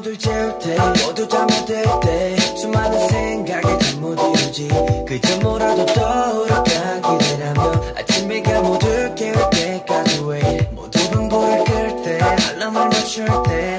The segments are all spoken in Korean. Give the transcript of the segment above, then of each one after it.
모두 재울 때 모두 잠에 들때 수많은 생각에 잠못 이루지. 그저 뭐라도 떠오를까 기대라면 아침 해가 모두 깨울 때까지 wait 모두 분불을 끌때 알람을 맞출 때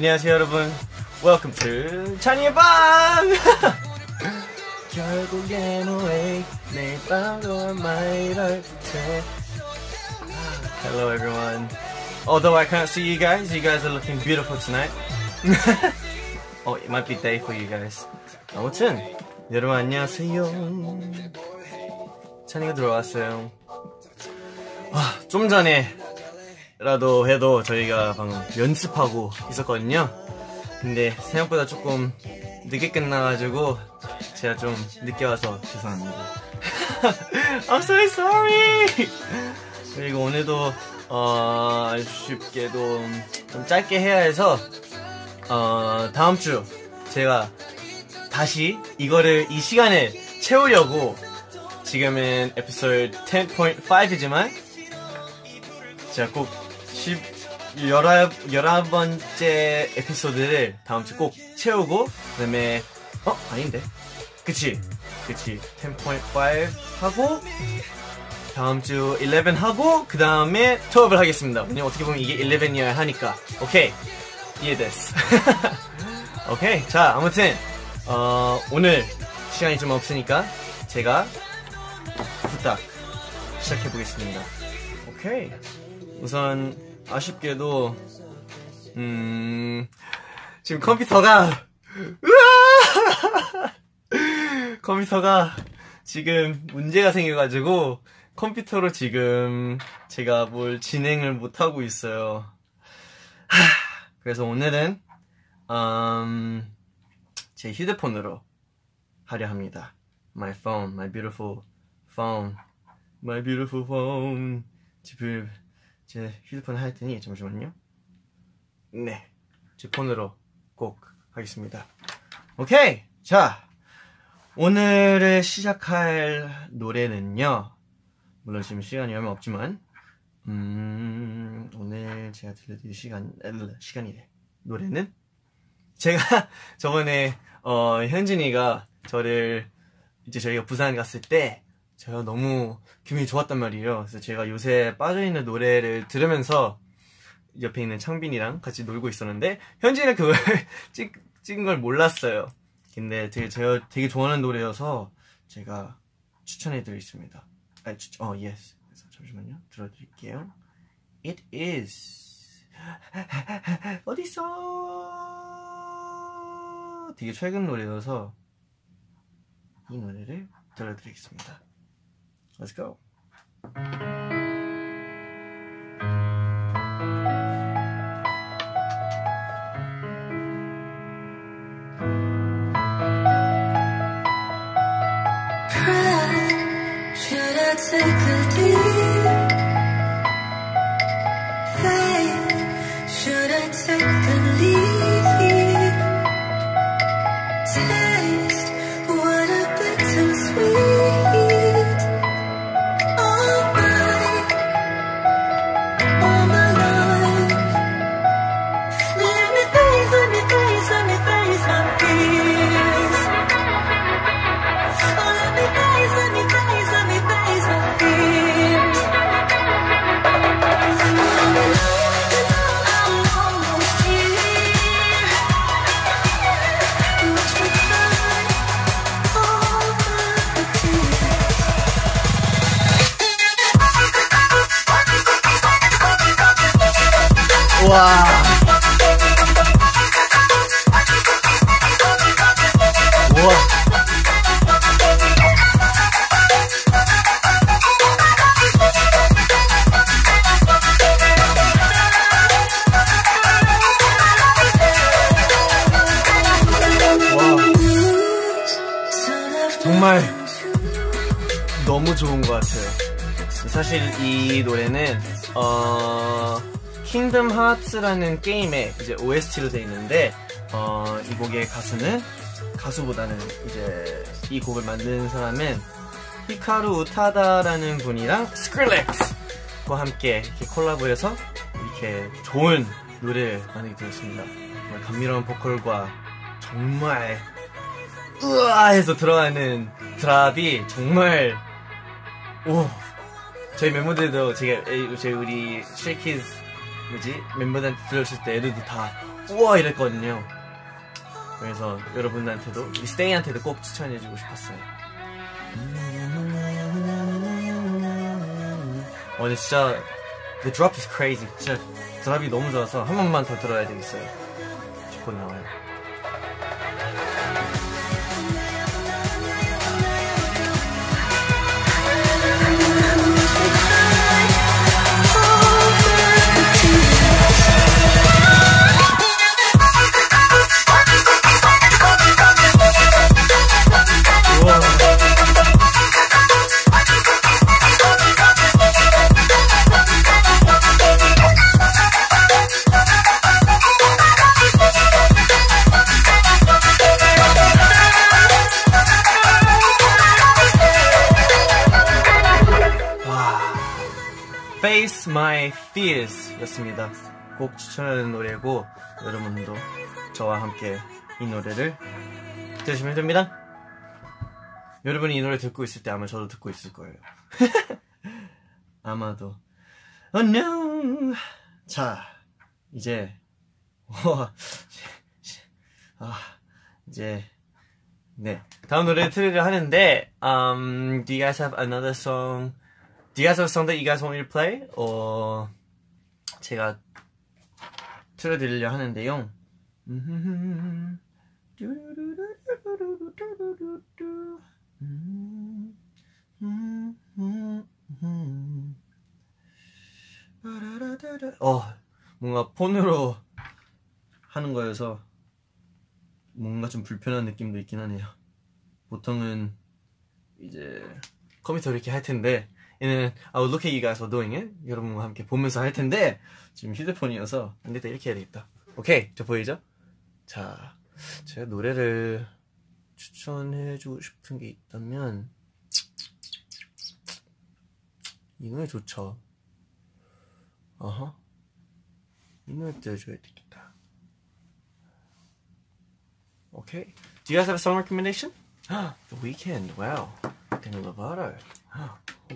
안녕하세요, 여러분. Welcome to 찬이의 방! 결국엔 왜 내일 밤도 말할 듯해. Hello, everyone. Although I can't see you guys, you guys are looking beautiful tonight. oh, it might be day for you guys. 아무튼, 여러분 안녕하세요. 찬이가 들어왔어요. 아, 좀 전에 라도 해도 저희가 방금 연습하고 있었거든요. 근데 생각보다 조금 늦게 끝나가지고 제가 좀 늦게 와서 죄송합니다. I'm so sorry. 그리고 오늘도 어, 아쉽게도 좀 짧게 해야 해서 어, 다음 주 제가 다시 이거를 이 시간에 채우려고 지금은 에피소드 10.5이지만 제가 꼭 10, 11, 11번째 에피소드를 다음 주 꼭 채우고 그 다음에 어? 아닌데? 그치. 그치. 10.5 하고 다음 주 11 하고 그 다음에 12을 하겠습니다. 왜냐면 어떻게 보면 이게 11이어야 하니까. 오케이. 이해됐어. 오케이. 자 아무튼 어, 오늘 시간이 좀 없으니까 제가 후딱 시작해 보겠습니다. 오케이. 우선 아쉽게도 음 지금 컴퓨터가! 컴퓨터가 지금 문제가 생겨가지고 컴퓨터로 지금 제가 뭘 진행을 못 하고 있어요. 하, 그래서 오늘은 음, 제 휴대폰으로 하려 합니다. My phone, my beautiful phone, my beautiful phone. 지금 제 휴대폰 할 테니 잠시만요. 네, 제 폰으로 꼭 하겠습니다. 오케이, 자 오늘을 시작할 노래는요. 물론 지금 시간이 얼마 없지만, 음, 오늘 제가 들려드릴 시간 시간이래. 노래는 제가 저번에 어, 현진이가 저를 이제 저희가 부산 갔을 때 제가 너무 기분이 좋았단 말이에요. 그래서 제가 요새 빠져있는 노래를 들으면서 옆에 있는 창빈이랑 같이 놀고 있었는데 현진이는 그걸 찍, 찍은 걸 몰랐어요. 근데 되게 제가 되게 좋아하는 노래여서 제가 추천해 드리겠습니다. 아, 추, 어, yes. 그래서 잠시만요. 들어드릴게요. It is. 어딨어? 되게 최근 노래여서 이 노래를 들려드리겠습니다. Let's go. Should I take a deep 사실 이 노래는 어 킹덤 하츠라는 게임에 이제 OST로 돼 있는데 어, 이 곡의 가수는 가수보다는 이제 이 곡을 만든 사람은 히카루 우타다라는 분이랑 스크릴렉스와 함께 이렇게 콜라보해서 이렇게 좋은 노래를 만들게 되었습니다. 정말 감미로운 보컬과 정말 으아 해서 들어가는 drop이 정말 오 저희 멤버들도 제가 에, 저희 우리 스트레이 키즈 뭐지 멤버들한테 들었을 때 애들도 다 우와 이랬거든요. 그래서 여러분들한테도 우리 스테이한테도 꼭 추천해주고 싶었어요. 어 근데 진짜 The drop is crazy. 진짜 drop이 너무 좋아서 한 번만 더 들어야 되겠어요. 곧 나와요. Face My Fears 였습니다. 꼭 추천하는 노래고 여러분도 저와 함께 이 노래를 들으시면 됩니다. 여러분이 이 노래 듣고 있을 때 아마 저도 듣고 있을 거예요. 아마도. Oh no. 자, 이제 와, 아, 이제 네 다음 노래 틀으려 하는데 um, Do you guys have another song? Do you guys have a song that you guys want me to play? 어 제가 틀어드리려 하는데요. 어 뭔가 폰으로 하는 거여서 뭔가 좀 불편한 느낌도 있긴 하네요. 보통은 이제 컴퓨터 이렇게 할 텐데 얘는 I will look at you guys while doing it 여러분과 함께 보면서 할 텐데 지금 휴대폰이어서 안 됐다 이렇게 해야 되겠다. 오케이 저 보이죠? 자 제가 노래를 추천해주고 싶은 게 있다면 이 노래 좋죠. 어허 이 노래 들어줘야 되겠다. Okay. Do you guys have a song recommendation? the Weeknd. Wow. Demi Lovato.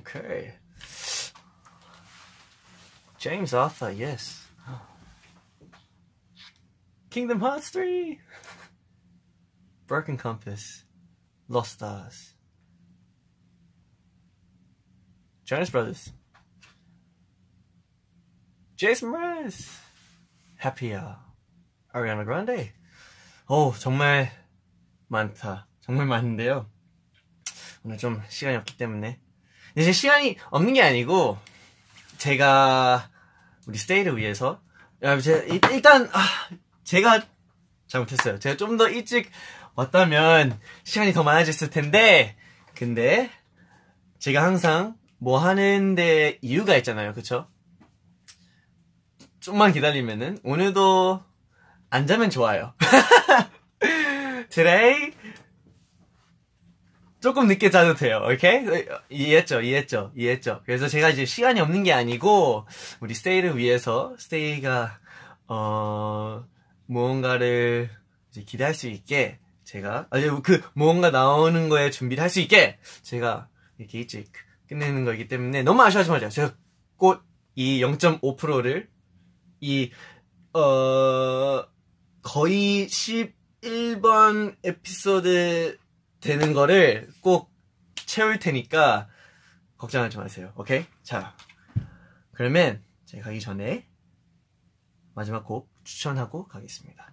okay. James Arthur. Yes. Kingdom Hearts 3. Broken Compass. Lost Stars. Jonas Brothers. Jason Mraz. Happier. Ariana Grande. 오, 정말 많다. 정말 많은데요. 오늘 좀 시간이 없기 때문에. 이제 시간이 없는 게 아니고, 제가 우리 스테이를 위해서, 야, 제, 일- 일단, 아, 제가 잘못했어요. 제가 좀 더 일찍 왔다면 시간이 더 많아졌을 텐데, 근데, 제가 항상 뭐 하는데 이유가 있잖아요. 그쵸? 좀만 기다리면은, 오늘도 안 자면 좋아요. Today 조금 늦게 자도 돼요. 오케이? 이해했죠? 이해했죠? 이해했죠? 그래서 제가 이제 시간이 없는 게 아니고 우리 스테이를 위해서 스테이가 어 무언가를 이제 기대할 수 있게 제가 아니 그 무언가 나오는 거에 준비를 할 수 있게 제가 이렇게 일찍 끝내는 거이기 때문에 너무 아쉬워하지 마세요. 제가 곧이 0.5%를 이 어, 거의 11번 에피소드 되는 거를 꼭 채울 테니까 걱정하지 마세요. 오케이? 자, 그러면 제가 가기 전에 마지막 곡 추천하고 가겠습니다.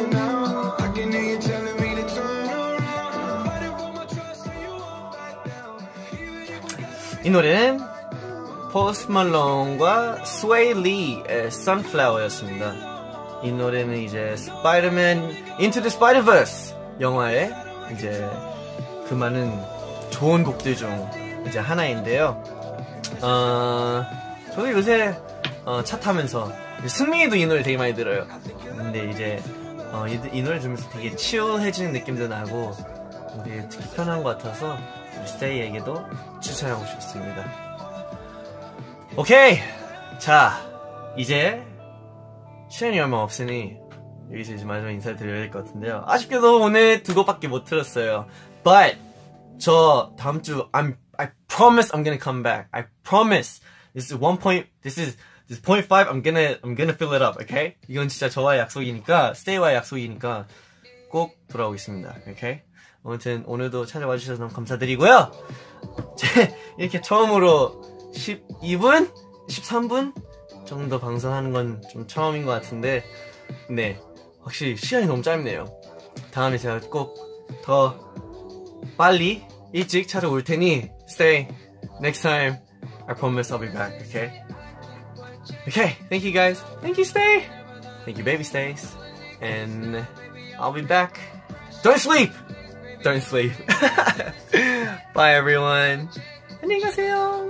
노래는 포스트 말론과 스웨이 리의 Sunflower였습니다. 이 노래는 이제 스파이더맨 Into the Spider-Verse 영화의 이제 그 많은 좋은 곡들 중 이제 하나인데요. 어, 저도 요새 어, 차 타면서 승민이도 이 노래 되게 많이 들어요. 근데 이제 어, 이, 이 노래 들으면서 되게 치유해지는 느낌도 나고 되게 듣기 편한 것 같아서 스테이에게도 추천하고 싶습니다. 오케이! 자, 이제 시간이 얼마 없으니 여기서 이제 마지막 인사를 드려야 될 것 같은데요. 아쉽게도 오늘 두 곡밖에 못 들었어요. But 저 다음 주 I'm I promise I'm gonna come back. I promise. This is one point. This is this is point five. I'm gonna I'm gonna fill it up. Okay? 이건 진짜 저와의 약속이니까 스테이와의 약속이니까 꼭 돌아오겠습니다. 오케이? 아무튼 오늘도 찾아와 주셔서 너무 감사드리고요. 제 이렇게 처음으로 12분, 13분 정도 방송하는 건 좀 처음인 것 같은데, 네 확실히 시간이 너무 짧네요. 다음에 제가 꼭 더 빨리 일찍 찾아올 테니 stay next time. I promise I'll be back. Okay. Okay. Thank you guys. Thank you, stay. Thank you, baby stays. And I'll be back. Don't sleep. Don't sleep. Bye, everyone. 안녕히 가세요.